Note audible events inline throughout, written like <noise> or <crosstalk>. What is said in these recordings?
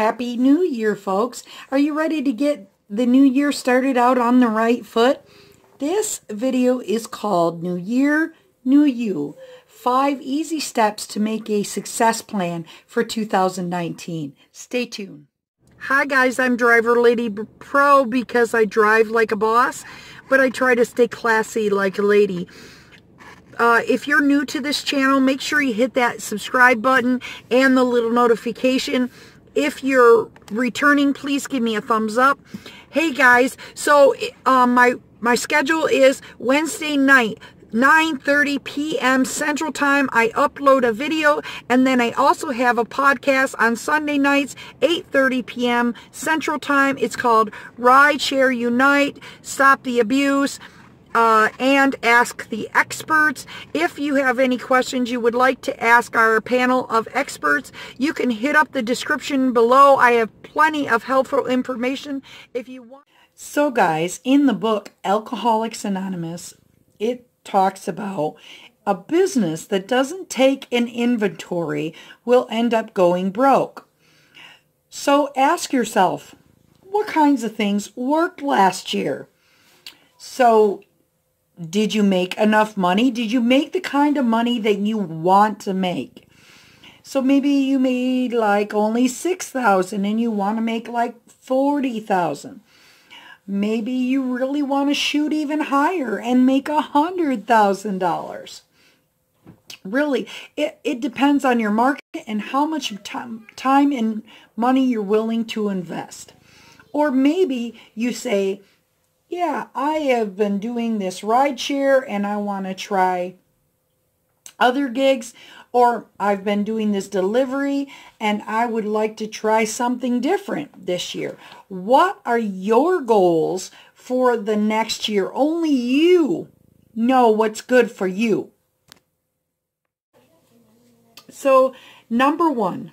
Happy New Year, folks. Are you ready to get the new year started out on the right foot? This video is called New Year, New You. Five easy steps to make a success plan for 2019. Stay tuned. Hi guys, I'm Driver Lady Pro because I drive like a boss, but I try to stay classy like a lady. Uh, if you're new to this channel, make sure you hit that subscribe button and the little notification. If you're returning, please give me a thumbs up. Hey guys, so um, my, my schedule is Wednesday night, 9.30 p.m. Central Time. I upload a video and then I also have a podcast on Sunday nights, 8.30 p.m. Central Time. It's called Ride Share Unite, Stop the Abuse uh, and ask the experts. If you have any questions you would like to ask our panel of experts, you can hit up the description below. I have plenty of helpful information if you want. So guys, in the book Alcoholics Anonymous, it talks about a business that doesn't take an inventory will end up going broke. So ask yourself, what kinds of things worked last year? So did you make enough money? Did you make the kind of money that you want to make? So maybe you made like only 6,000 and you want to make like 40,000. Maybe you really want to shoot even higher and make a $100,000. Really, it, it depends on your market and how much time, time and money you're willing to invest. Or maybe you say, yeah, I have been doing this ride share and I want to try other gigs or I've been doing this delivery and I would like to try something different this year. What are your goals for the next year? Only you know what's good for you. So number one,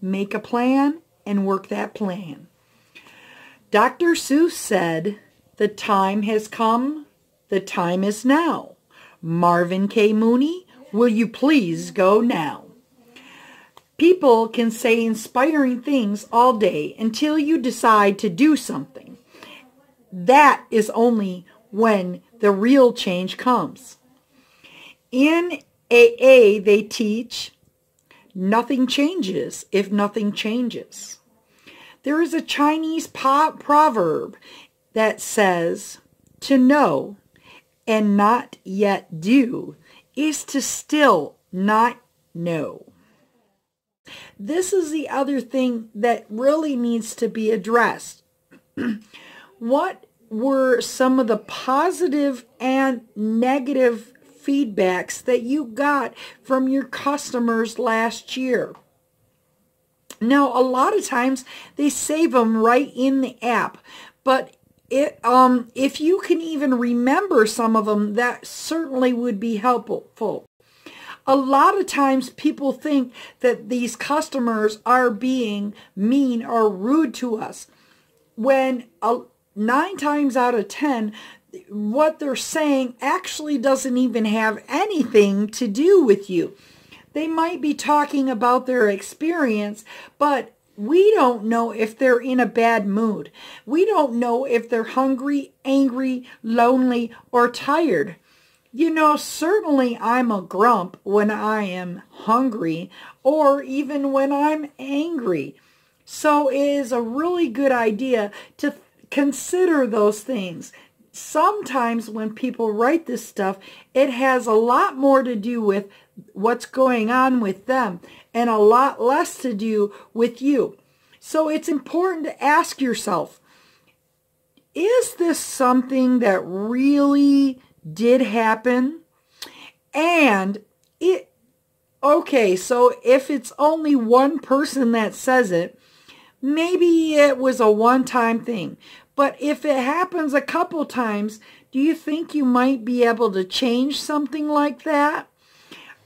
make a plan and work that plan. Dr. Seuss said, the time has come. The time is now. Marvin K. Mooney, will you please go now? People can say inspiring things all day until you decide to do something. That is only when the real change comes. In AA, they teach nothing changes if nothing changes. There is a Chinese proverb that says to know and not yet do is to still not know. This is the other thing that really needs to be addressed. <clears throat> what were some of the positive and negative feedbacks that you got from your customers last year? Now, a lot of times they save them right in the app, but it, um, if you can even remember some of them, that certainly would be helpful. A lot of times people think that these customers are being mean or rude to us when uh, nine times out of ten, what they're saying actually doesn't even have anything to do with you. They might be talking about their experience, but we don't know if they're in a bad mood. We don't know if they're hungry, angry, lonely, or tired. You know, certainly I'm a grump when I am hungry or even when I'm angry. So it is a really good idea to consider those things. Sometimes when people write this stuff, it has a lot more to do with what's going on with them and a lot less to do with you. So it's important to ask yourself, is this something that really did happen? And it, okay, so if it's only one person that says it, maybe it was a one-time thing. But if it happens a couple times, do you think you might be able to change something like that?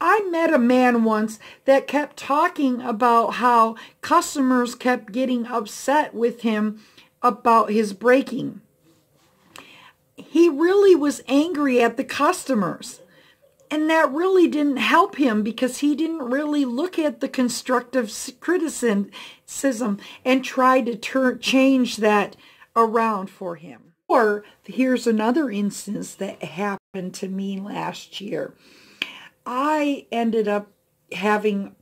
I met a man once that kept talking about how customers kept getting upset with him about his braking. He really was angry at the customers. And that really didn't help him because he didn't really look at the constructive criticism and try to turn change that around for him. Or here's another instance that happened to me last year. I ended up having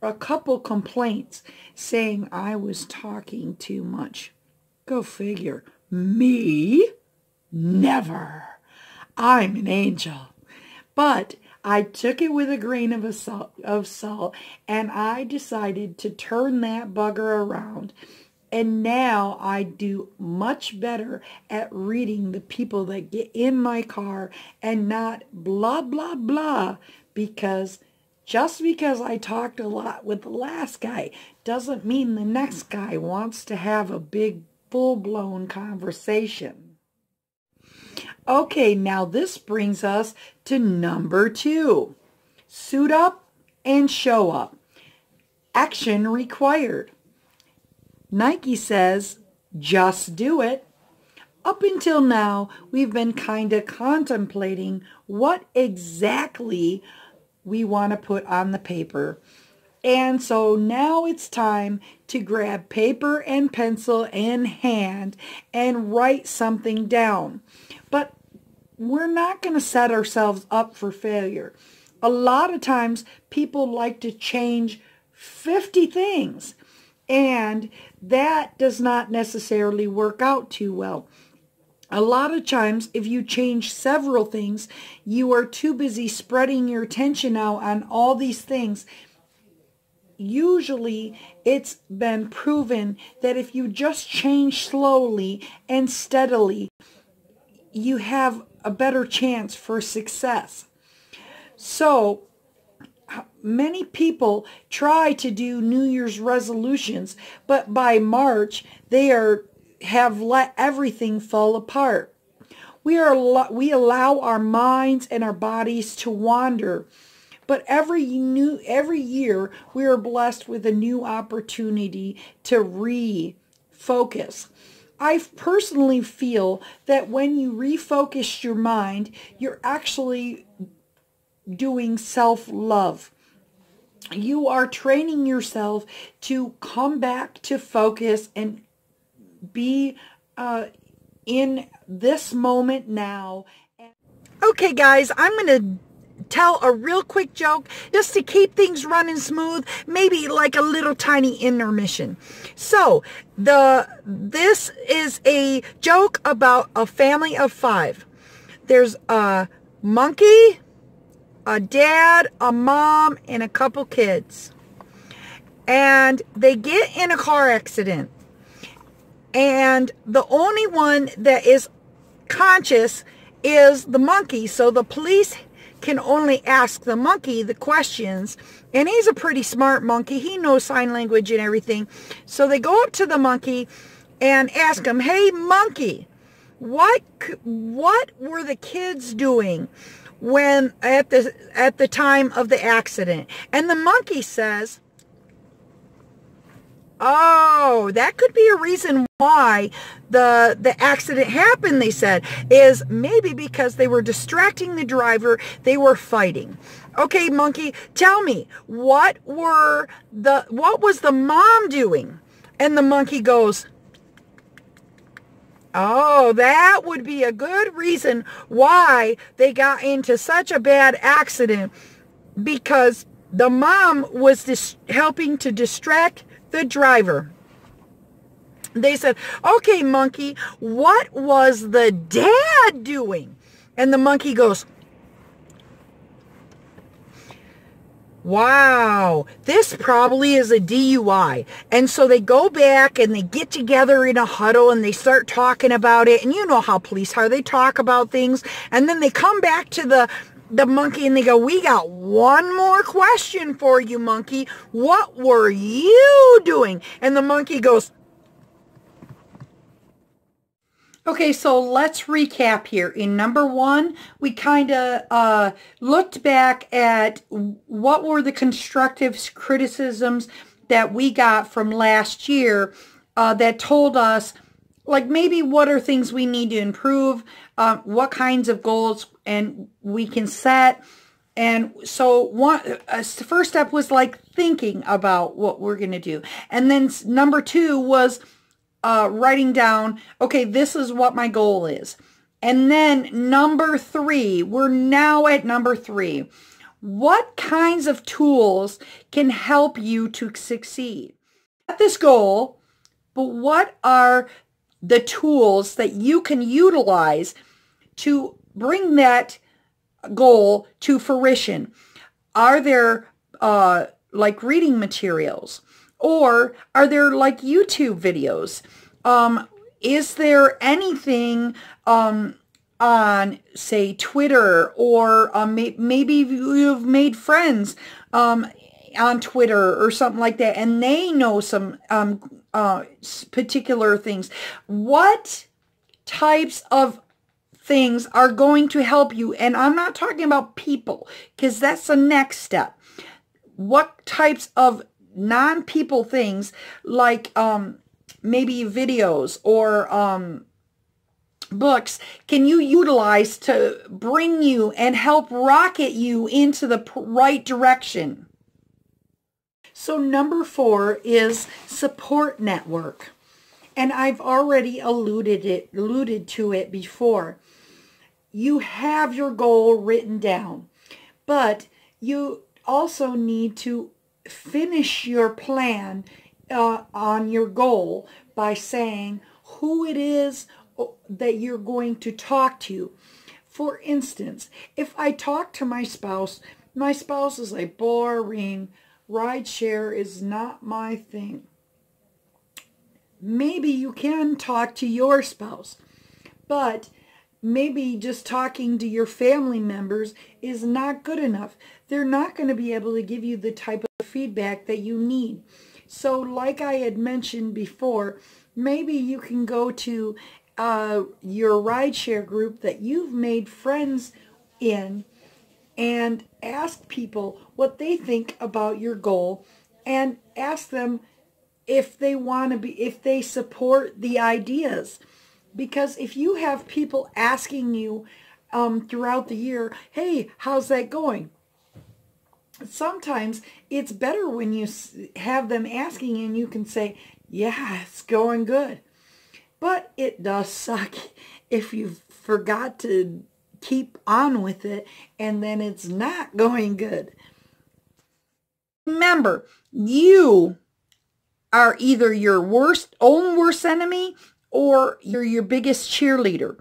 a couple complaints saying I was talking too much. Go figure. Me? Never. I'm an angel. But I took it with a grain of, salt, of salt and I decided to turn that bugger around. And now I do much better at reading the people that get in my car and not blah, blah, blah, because just because I talked a lot with the last guy doesn't mean the next guy wants to have a big full-blown conversation. Okay, now this brings us to number two. Suit up and show up. Action required. Nike says, just do it. Up until now, we've been kind of contemplating what exactly we want to put on the paper. And so now it's time to grab paper and pencil in hand and write something down. But we're not going to set ourselves up for failure. A lot of times people like to change 50 things and that does not necessarily work out too well. A lot of times, if you change several things, you are too busy spreading your attention out on all these things. Usually, it's been proven that if you just change slowly and steadily, you have a better chance for success. So, many people try to do New Year's resolutions, but by March, they are have let everything fall apart. We are we allow our minds and our bodies to wander. But every new every year we are blessed with a new opportunity to refocus. I personally feel that when you refocus your mind, you're actually doing self-love. You are training yourself to come back to focus and be uh, in this moment now. Okay, guys, I'm going to tell a real quick joke just to keep things running smooth maybe like a little tiny intermission so the this is a joke about a family of five there's a monkey a dad a mom and a couple kids and they get in a car accident and the only one that is conscious is the monkey. So the police can only ask the monkey the questions. And he's a pretty smart monkey. He knows sign language and everything. So they go up to the monkey and ask him, hey, monkey, what, what were the kids doing when at the, at the time of the accident? And the monkey says, Oh, that could be a reason why the the accident happened, they said, is maybe because they were distracting the driver, they were fighting. Okay, monkey, tell me, what were the what was the mom doing? And the monkey goes, Oh, that would be a good reason why they got into such a bad accident because the mom was helping to distract the driver. They said, okay, monkey, what was the dad doing? And the monkey goes, wow, this probably is a DUI. And so they go back and they get together in a huddle and they start talking about it. And you know how police are. They talk about things. And then they come back to the the monkey and they go, we got one more question for you, monkey. What were you doing? And the monkey goes, Okay, so let's recap here. In number one, we kind of uh, looked back at what were the constructive criticisms that we got from last year uh, that told us, like maybe what are things we need to improve, uh, what kinds of goals and we can set and so one uh, first step was like thinking about what we're going to do. And then number 2 was uh, writing down, okay, this is what my goal is. And then number 3, we're now at number 3. What kinds of tools can help you to succeed? At this goal, but what are the tools that you can utilize to bring that goal to fruition? Are there uh, like reading materials? Or are there like YouTube videos? Um, is there anything um, on, say, Twitter or um, may maybe you've made friends um, on Twitter or something like that and they know some um, uh, particular things? What types of things are going to help you. And I'm not talking about people because that's the next step. What types of non-people things like um, maybe videos or um, books can you utilize to bring you and help rocket you into the right direction? So number four is support network. And I've already alluded it alluded to it before you have your goal written down, but you also need to finish your plan uh, on your goal by saying who it is uh, that you're going to talk to. For instance, if I talk to my spouse, my spouse is like, boring, ride share is not my thing. Maybe you can talk to your spouse, but maybe just talking to your family members is not good enough. They're not going to be able to give you the type of feedback that you need. So like I had mentioned before, maybe you can go to uh, your rideshare group that you've made friends in and ask people what they think about your goal and ask them if they want to be, if they support the ideas. Because if you have people asking you um, throughout the year, hey, how's that going? Sometimes it's better when you have them asking and you can say, yeah, it's going good. But it does <laughs> suck if you forgot to keep on with it and then it's not going good. Remember, you are either your worst own worst enemy or you're your biggest cheerleader.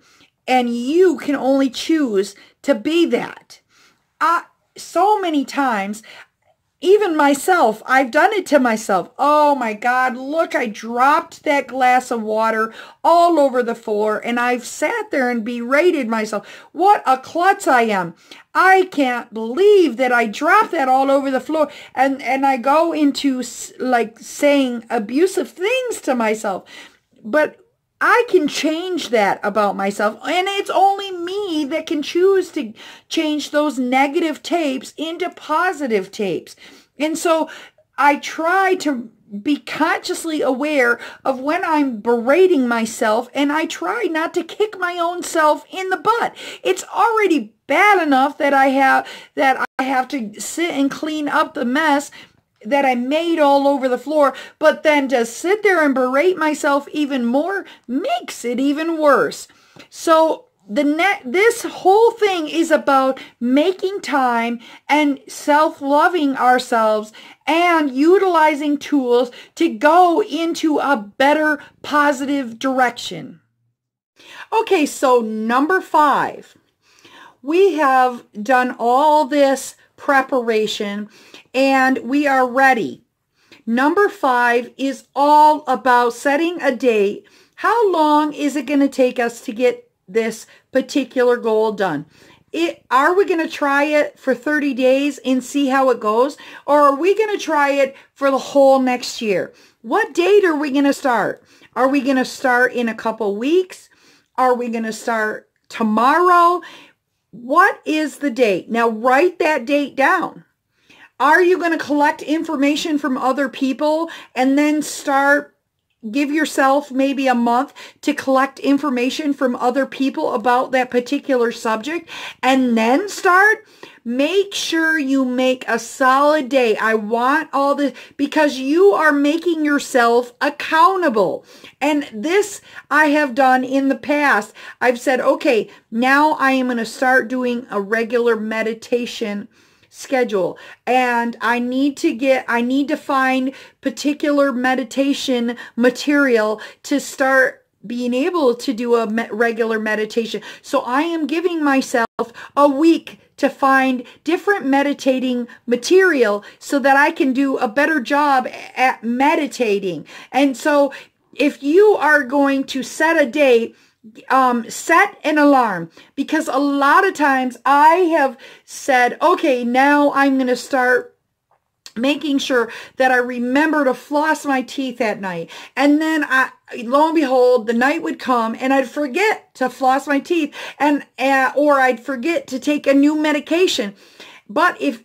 And you can only choose to be that. I, so many times, even myself, I've done it to myself. Oh my God, look, I dropped that glass of water all over the floor and I've sat there and berated myself. What a klutz I am. I can't believe that I dropped that all over the floor. And, and I go into like saying abusive things to myself. But I can change that about myself. And it's only me that can choose to change those negative tapes into positive tapes. And so I try to be consciously aware of when I'm berating myself and I try not to kick my own self in the butt. It's already bad enough that I have that I have to sit and clean up the mess that I made all over the floor, but then to sit there and berate myself even more makes it even worse. So the net this whole thing is about making time and self-loving ourselves and utilizing tools to go into a better positive direction. Okay, so number 5. We have done all this preparation and we are ready. Number five is all about setting a date. How long is it going to take us to get this particular goal done? It, are we going to try it for 30 days and see how it goes? Or are we going to try it for the whole next year? What date are we going to start? Are we going to start in a couple weeks? Are we going to start tomorrow? What is the date? Now write that date down. Are you going to collect information from other people and then start give yourself maybe a month to collect information from other people about that particular subject and then start make sure you make a solid day. I want all this because you are making yourself accountable. And this I have done in the past. I've said, okay, now I am going to start doing a regular meditation schedule and I need to get I need to find particular meditation material to start being able to do a me- regular meditation. So I am giving myself a week to find different meditating material so that I can do a better job at meditating. And so if you are going to set a date, um, set an alarm because a lot of times I have said, okay, now I'm going to start making sure that I remember to floss my teeth at night. And then I, lo and behold, the night would come and I'd forget to floss my teeth and, uh, or I'd forget to take a new medication. But if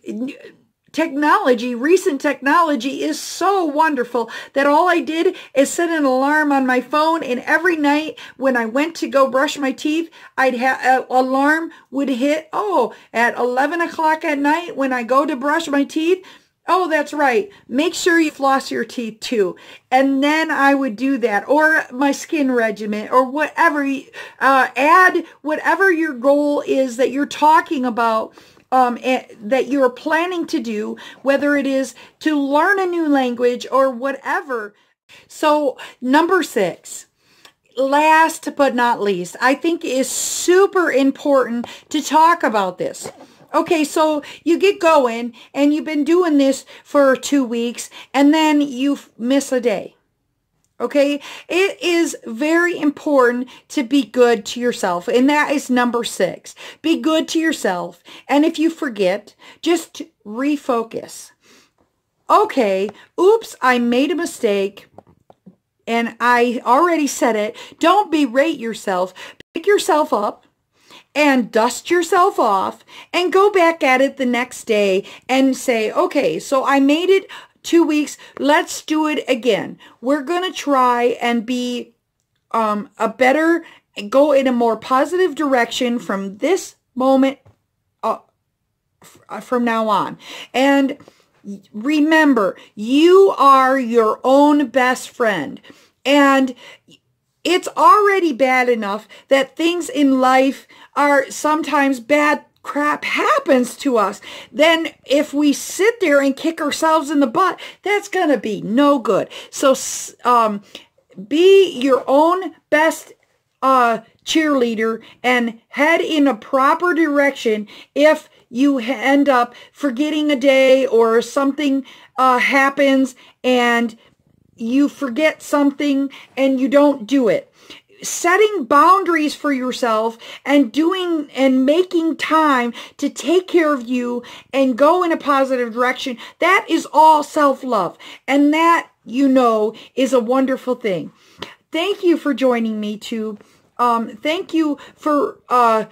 technology, recent technology is so wonderful that all I did is set an alarm on my phone and every night when I went to go brush my teeth, I'd have uh, alarm would hit, oh, at 11 o'clock at night when I go to brush my teeth, Oh, that's right. Make sure you floss your teeth too. And then I would do that or my skin regimen or whatever. Uh, add whatever your goal is that you're talking about um, that you're planning to do, whether it is to learn a new language or whatever. So number six, last but not least, I think is super important to talk about this. Okay, so you get going and you've been doing this for two weeks and then you miss a day. Okay, it is very important to be good to yourself. And that is number six. Be good to yourself. And if you forget, just refocus. Okay, oops, I made a mistake. And I already said it. Don't berate yourself. Pick yourself up and dust yourself off and go back at it the next day and say, okay, so I made it two weeks. Let's do it again. We're going to try and be um, a better, go in a more positive direction from this moment uh, uh from now on. And remember, you are your own best friend. And it's already bad enough that things in life are sometimes bad crap happens to us. Then if we sit there and kick ourselves in the butt, that's going to be no good. So um, be your own best uh, cheerleader and head in a proper direction if you end up forgetting a day or something uh, happens and you forget something and you don't do it. Setting boundaries for yourself and doing and making time to take care of you and go in a positive direction, that is all self-love. And that, you know, is a wonderful thing. Thank you for joining me to, um, thank you for, uh,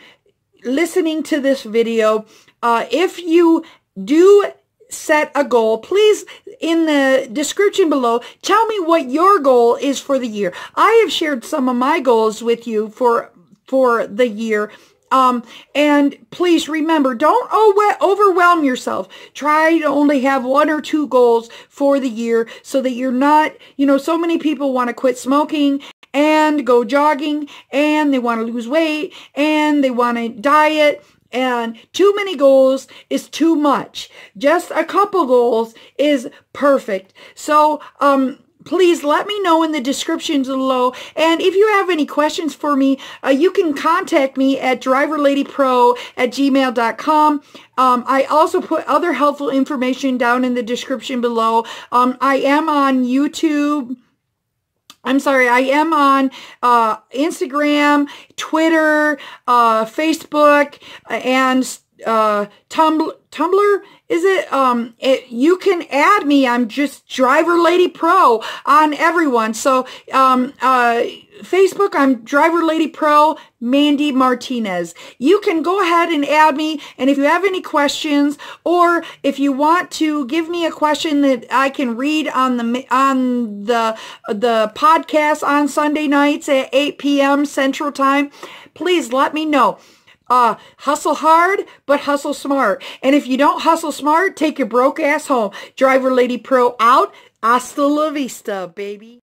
listening to this video. Uh, if you do set a goal, please in the description below, tell me what your goal is for the year. I have shared some of my goals with you for for the year. Um, and please remember, don't overwhelm yourself. Try to only have one or two goals for the year so that you're not, you know, so many people want to quit smoking and go jogging and they want to lose weight and they want to diet and too many goals is too much. Just a couple goals is perfect. So, um, please let me know in the descriptions below. And if you have any questions for me, uh, you can contact me at driverladypro at gmail.com. Um, I also put other helpful information down in the description below. Um, I am on YouTube. I'm sorry, I am on uh, Instagram, Twitter, uh, Facebook, and uh, Tumblr, Tumblr, is it? Um, it, you can add me. I'm just Driver Lady Pro on everyone. So, um, uh, Facebook, I'm Driver Lady Pro Mandy Martinez. You can go ahead and add me. And if you have any questions or if you want to give me a question that I can read on the, on the, the podcast on Sunday nights at 8 p.m. Central Time, please let me know. Uh, hustle hard, but hustle smart. And if you don't hustle smart, take your broke ass home. Driver Lady Pro out. Hasta la vista, baby.